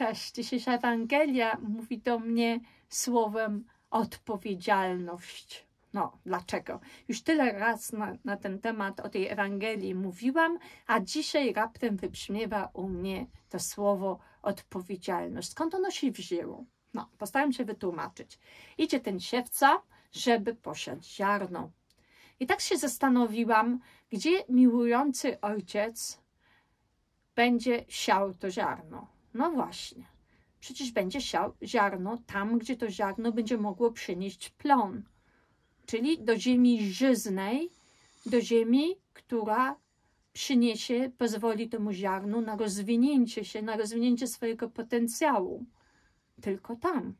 Cześć, dzisiejsza Ewangelia mówi do mnie słowem odpowiedzialność. No, dlaczego? Już tyle raz na, na, ten temat o tej Ewangelii mówiłam, a dzisiaj raptem wybrzmiewa u mnie to słowo odpowiedzialność. Skąd ono się wzięło? No, postaram się wytłumaczyć. Idzie ten siewca, żeby posiać ziarno. I tak się zastanowiłam, gdzie miłujący ojciec będzie siał to ziarno. No właśnie, przecież będzie siał ziarno tam, gdzie to ziarno będzie mogło przynieść plon, czyli do ziemi żyznej, do ziemi, która przyniesie, pozwoli temu ziarnu na rozwinięcie się, na rozwinięcie swojego potencjału. Tylko tam.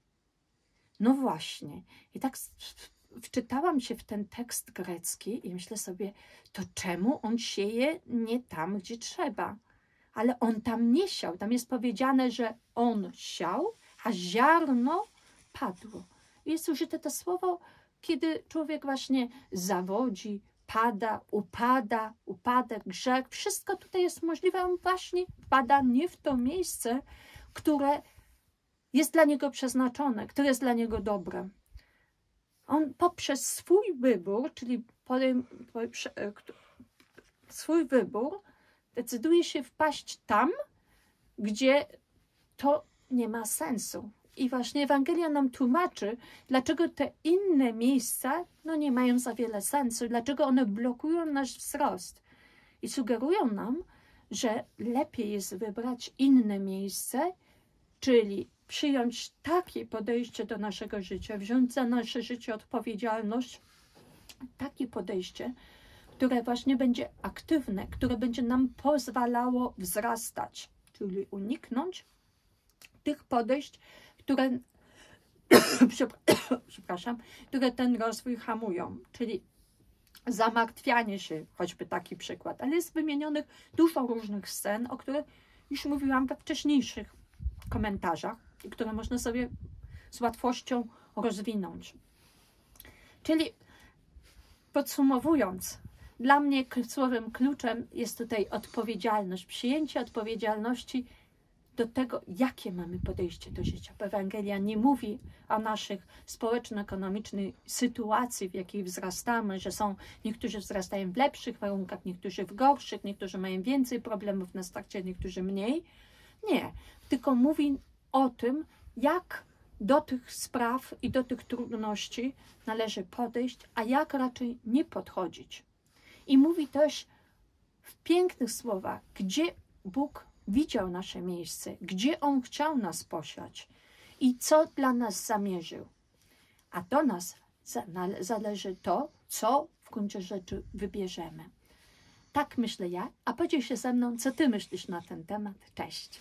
No właśnie. I tak wczytałam się w ten tekst grecki i myślę sobie, to czemu on sieje nie tam, gdzie trzeba? Ale on tam nie siał. Tam jest powiedziane, że on siał, a ziarno padło. Jest użyte to słowo, kiedy człowiek właśnie zawodzi, pada, upada, upadek, grzech. Wszystko tutaj jest możliwe. On właśnie pada nie w to miejsce, które jest dla niego przeznaczone, które jest dla niego dobre. On poprzez swój wybór, czyli e, swój wybór, decyduje się wpaść tam, gdzie to nie ma sensu. I właśnie Ewangelia nam tłumaczy, dlaczego te inne miejsca no, nie mają za wiele sensu, dlaczego one blokują nasz wzrost. I sugerują nam, że lepiej jest wybrać inne miejsce, czyli przyjąć takie podejście do naszego życia, wziąć za nasze życie odpowiedzialność, takie podejście, które właśnie będzie aktywne, które będzie nam pozwalało wzrastać, czyli uniknąć tych podejść, które, przepraszam, które ten rozwój hamują, czyli zamartwianie się, choćby taki przykład, ale jest wymienionych dużo różnych scen, o których już mówiłam we wcześniejszych komentarzach które można sobie z łatwością rozwinąć. Czyli podsumowując, dla mnie słowem kluczem jest tutaj odpowiedzialność, przyjęcie odpowiedzialności do tego, jakie mamy podejście do życia. Ewangelia nie mówi o naszych społeczno-ekonomicznej sytuacji, w jakiej wzrastamy, że są niektórzy wzrastają w lepszych warunkach, niektórzy w gorszych, niektórzy mają więcej problemów na starcie, niektórzy mniej. Nie, tylko mówi o tym, jak do tych spraw i do tych trudności należy podejść, a jak raczej nie podchodzić. I mówi też w pięknych słowach, gdzie Bóg widział nasze miejsce, gdzie On chciał nas posiać i co dla nas zamierzył. A do nas zależy to, co w gruncie rzeczy wybierzemy. Tak myślę ja, a podziel się ze mną, co ty myślisz na ten temat. Cześć.